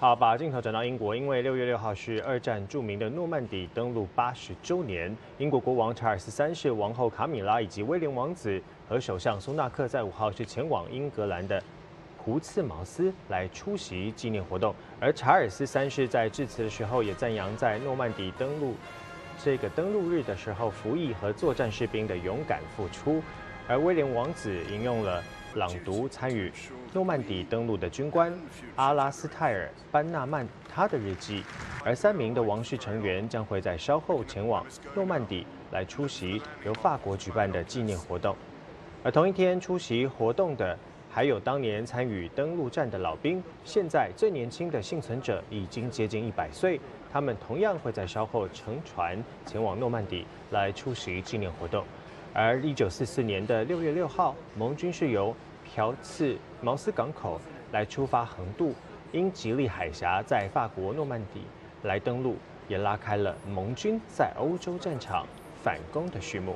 好，把镜头转到英国，因为六月六号是二战著名的诺曼底登陆八十周年。英国国王查尔斯三世、王后卡米拉以及威廉王子和首相苏纳克在五号是前往英格兰的胡茨茅斯来出席纪念活动。而查尔斯三世在致辞的时候也赞扬在诺曼底登陆这个登陆日的时候服役和作战士兵的勇敢付出。而威廉王子引用了。朗读参与诺曼底登陆的军官阿拉斯泰尔·班纳曼他的日记，而三名的王室成员将会在稍后前往诺曼底来出席由法国举办的纪念活动。而同一天出席活动的还有当年参与登陆战的老兵，现在最年轻的幸存者已经接近一百岁，他们同样会在稍后乘船前往诺曼底来出席纪念活动。而一九四四年的六月六号，盟军是由朴次茅斯港口来出发横渡英吉利海峡，在法国诺曼底来登陆，也拉开了盟军在欧洲战场反攻的序幕。